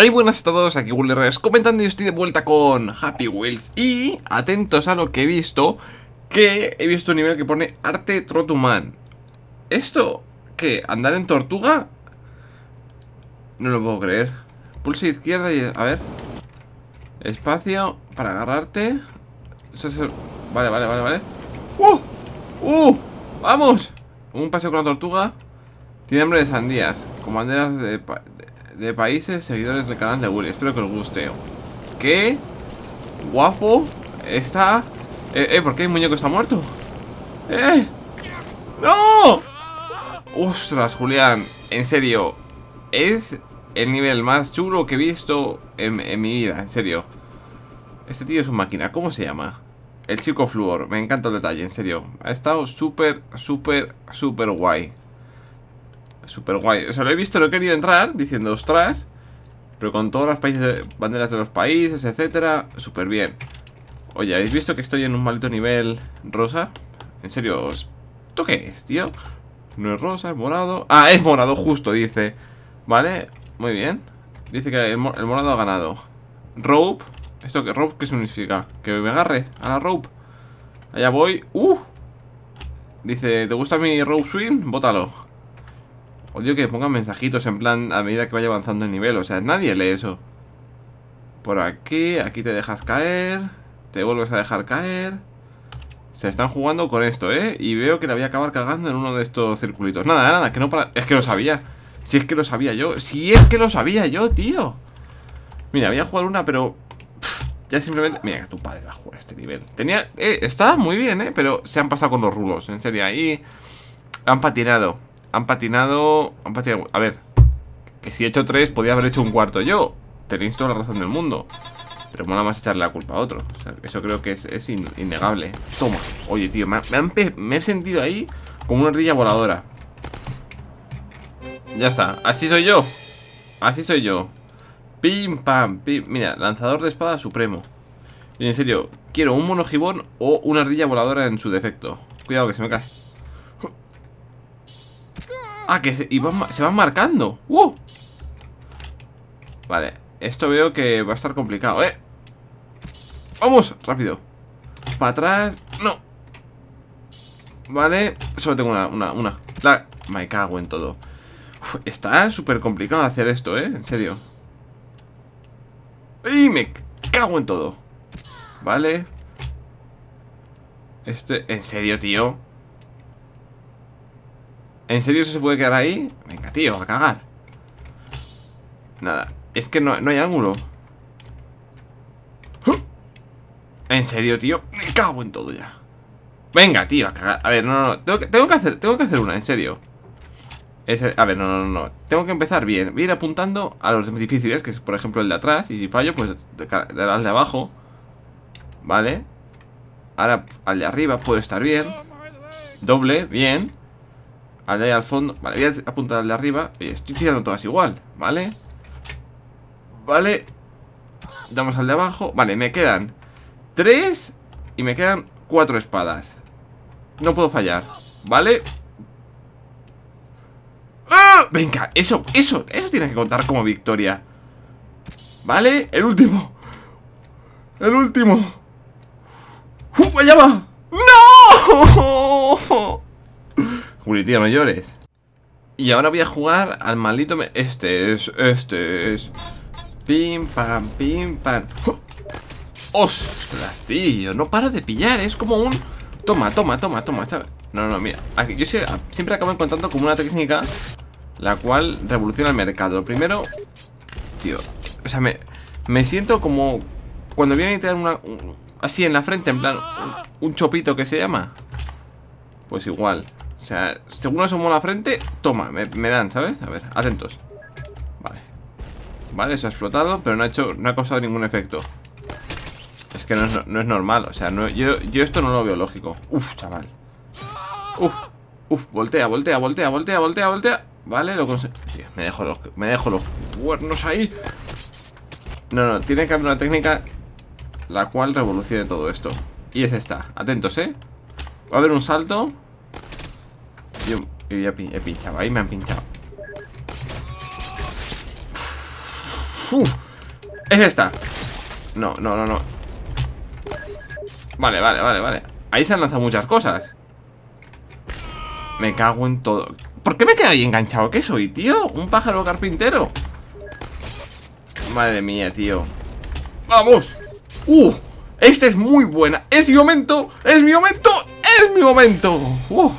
Hey, buenas a todos, aquí Wheelers comentando y estoy de vuelta con Happy Wheels Y atentos a lo que he visto Que he visto un nivel que pone Arte Trotuman ¿Esto qué? ¿Andar en tortuga? No lo puedo creer Pulsa izquierda y... a ver Espacio para agarrarte Vale, vale, vale, vale ¡Uh! ¡Uh! ¡Vamos! Un paseo con la tortuga Tiene hambre de sandías Con banderas de, de países seguidores del canal de Willy. Espero que os guste. ¿Qué? Guapo. Está... Eh, eh, ¿por qué el muñeco está muerto? ¡Eh! ¡No! ¡Ostras, Julián! En serio, es el nivel más chulo que he visto en, en mi vida, en serio. Este tío es un máquina, ¿cómo se llama? El chico Fluor, me encanta el detalle, en serio. Ha estado súper, súper, súper guay. Súper guay. O sea, lo he visto, lo he querido entrar diciendo, ostras. Pero con todas las países, banderas de los países, etcétera, súper bien. Oye, ¿habéis visto que estoy en un maldito nivel rosa? En serio, ¿esto qué es, tío? No es rosa, es morado. Ah, es morado, justo, dice. Vale, muy bien. Dice que el, morado ha ganado. Rope. ¿Esto qué? ¿Rope qué significa? Que me agarre a la rope. Allá voy. ¡Uh! Dice, ¿te gusta mi rope swing? Bótalo. Odio que pongan mensajitos en plan a medida que vaya avanzando el nivel. O sea, nadie lee eso. Por aquí, aquí te dejas caer. Te vuelves a dejar caer. Se están jugando con esto, ¿eh? Y veo que le voy a acabar cagando en uno de estos circulitos. Nada, nada, que no para... Es que lo sabía. Si es que lo sabía yo. Si es que lo sabía yo, tío. Mira, voy a jugar una, pero... ya simplemente... Mira, tu padre va a jugar este nivel. Tenía... Eh, estaba muy bien, ¿eh? Pero se han pasado con los rulos, en serio. Ahí... Han patinado. Han patinado, han patinado. A ver, que si he hecho tres, podía haber hecho un cuarto yo. Tenéis toda la razón del mundo. Pero mola más echarle la culpa a otro. eso creo que es, innegable. Toma. Oye, tío, me, me, he sentido ahí como una ardilla voladora. Ya está. Así soy yo. Así soy yo. Pim, pam, pim. Mira, lanzador de espada supremo. Y en serio, quiero un monogibón o una ardilla voladora en su defecto. Cuidado que se me cae. Ah, que se, van marcando ¡Uh! Vale, esto veo que va a estar complicado, ¿eh? ¡Vamos! Rápido Para atrás ¡No! Vale, solo tengo una, una, una Me cago en todo Está súper complicado hacer esto, ¿eh? En serio ¡Y me cago en todo! Vale Este, en serio, tío ¿En serio eso se puede quedar ahí? Venga, tío, a cagar. Nada, es que no, hay ángulo. ¿En serio, tío? Me cago en todo ya. Venga, tío, a cagar. A ver, no, no, que, tengo que hacer, tengo que hacer una, en serio. A ver, no, no, no Tengo que empezar bien. Voy a ir apuntando a los difíciles Que es, por ejemplo, el de atrás Y si fallo, pues al de abajo. Vale. Ahora al de arriba puede estar bien. Doble, bien al de ahí al fondo Vale, voy a apuntar al de arriba estoy tirando todas igual, ¿vale? Vale Damos al de abajo Vale, me quedan tres Y me quedan cuatro espadas No puedo fallar, ¿vale? ¡Ah! Venga, eso, eso Eso tiene que contar como victoria ¿Vale? El último El último ¡Uh! ¡Allá va! ¡No! Tío, no llores. Y ahora voy a jugar al maldito... Este es, este es... Pim, pam, pim, pam. ¡Ostras, tío! No para de pillar, es como un... Toma, toma, toma, toma. No, no, mira. Yo siempre acabo encontrando como una técnica la cual revoluciona el mercado. Lo primero... Tío, o sea, me, me siento como... Cuando viene a tener una... así en la frente, en plan... un chopito que se llama. Pues igual. O sea, según asomo la frente Toma, me, dan, ¿sabes? A ver, atentos. Vale. Vale, eso ha explotado, pero no ha hecho No ha causado ningún efecto. Es que no es, normal, o sea, yo, yo esto no lo veo lógico. Uf, chaval. Uf, uf, voltea, voltea, voltea, voltea, voltea, voltea. Vale, lo conseguí me dejo los, me dejo los cuernos ahí. No, no, tiene que haber una técnica La cual revolucione todo esto. Y es esta, atentos, ¿eh? Va a haber un salto yo, ya he pinchado, ahí me han pinchado Uf. Es esta. No, no, no, no. Vale, vale, vale, vale. Ahí se han lanzado muchas cosas. Me cago en todo. ¿Por qué me queda ahí enganchado? ¿Qué soy, tío? ¿Un pájaro carpintero? Madre mía, tío. ¡Vamos! ¡Uh! Esta es muy buena. ¡Es mi momento! ¡Es mi momento! ¡Es mi momento! ¡Uh!